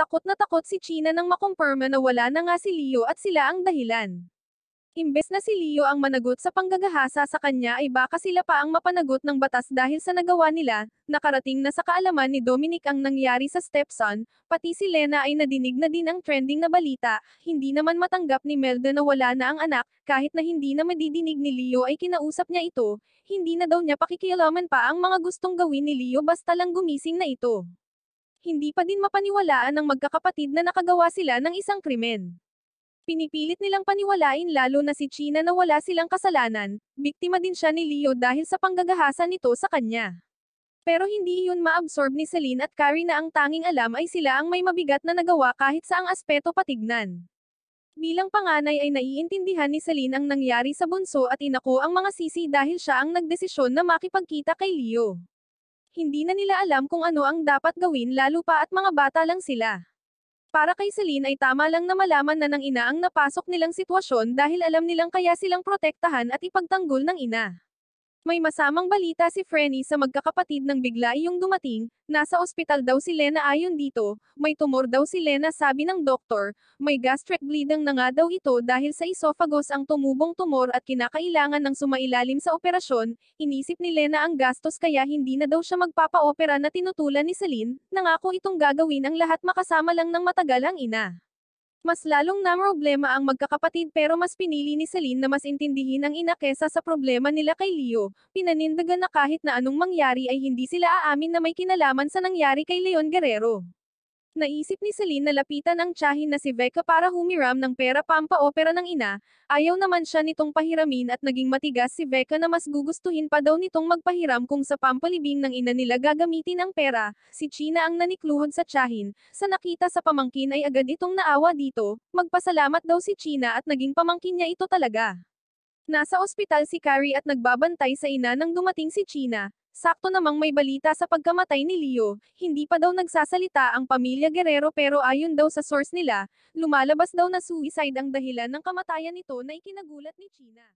Takot na takot si China nang makumpirma na wala na nga si Leo at sila ang dahilan. Imbes na si Leo ang managot sa panggagahasa sa kanya ay baka sila pa ang mapanagot ng batas dahil sa nagawa nila, nakarating na sa kaalaman ni Dominic ang nangyari sa stepson, pati si Lena ay nadinig na din ang trending na balita, hindi naman matanggap ni Melda na wala na ang anak, kahit na hindi na madidinig ni Leo ay kinausap niya ito, hindi na daw niya pakikialaman pa ang mga gustong gawin ni Leo basta lang gumising na ito. Hindi pa din mapaniwalaan ng magkakapatid na nakagawa sila ng isang krimen. Pinipilit nilang paniwalain lalo na si China na wala silang kasalanan, biktima din siya ni Leo dahil sa panggagahasa nito sa kanya. Pero hindi iyon maabsorb ni Celine at Carrie na ang tanging alam ay sila ang may mabigat na nagawa kahit sa ang aspeto patignan. Bilang panganay ay naiintindihan ni Celine ang nangyari sa bunso at inako ang mga sisi dahil siya ang nagdesisyon na makipagkita kay Leo. Hindi na nila alam kung ano ang dapat gawin lalo pa at mga bata lang sila. Para kay Celine ay tama lang na malaman na ng ina ang napasok nilang sitwasyon dahil alam nilang kaya silang protektahan at ipagtanggol ng ina. May masamang balita si Frenny sa magkakapatid nang bigla iyong dumating, nasa ospital daw si Lena ayon dito, may tumor daw si Lena sabi ng doktor, may gastric bleeding na nga daw ito dahil sa esophagus ang tumubong tumor at kinakailangan ng sumailalim sa operasyon, inisip ni Lena ang gastos kaya hindi na daw siya magpapa-opera na tinutulan ni Celine, nangako itong gagawin ang lahat makasama lang ng matagal ang ina. Mas lalong na problema ang magkakapatid pero mas pinili ni Celine na mas intindihin ang ina kesa sa problema nila kay Leo, pinanindagan na kahit na anong mangyari ay hindi sila aamin na may kinalaman sa nangyari kay Leon Guerrero. Naisip ni Celine na lapitan ang tiyahin na si Becca para humiram ng pera pampaopera ng ina, ayaw naman siya nitong pahiramin at naging matigas si Becca na mas gugustuhin pa daw nitong magpahiram kung sa pampalibing ng ina nila gagamitin ang pera, si China ang nanikluhod sa tiyahin, sa nakita sa pamangkin ay agad itong naawa dito, magpasalamat daw si China at naging pamangkin niya ito talaga. Nasa ospital si Carrie at nagbabantay sa ina nang dumating si China, Sakto namang may balita sa pagkamatay ni Leo, hindi pa daw nagsasalita ang pamilya Guerrero pero ayon daw sa source nila, lumalabas daw na suicide ang dahilan ng kamatayan nito na ikinagulat ni China.